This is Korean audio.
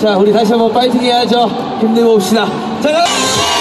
자, 우리 다시 한번 파이팅 해야죠. 힘내봅시다. 자, 가!